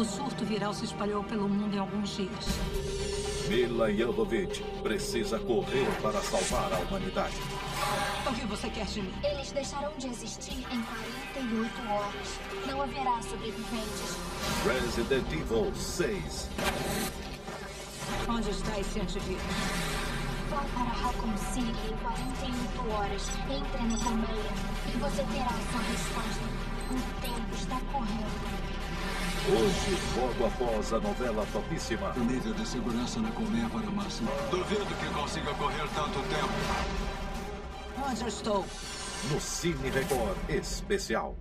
O surto viral se espalhou pelo mundo em alguns dias. Mila Jovovich precisa correr para salvar a humanidade. O que você quer de mim? Eles deixarão de existir em 48 horas. Não haverá sobreviventes. Resident Evil 6. Onde está esse antivírus? Vá para Raccoon City em 48 horas. Entre na colmeia e você terá Hoje, logo após a novela topíssima. O nível de segurança na colmeia para máximo. Duvido que consiga correr tanto tempo. Onde eu estou? No Cine Record Especial.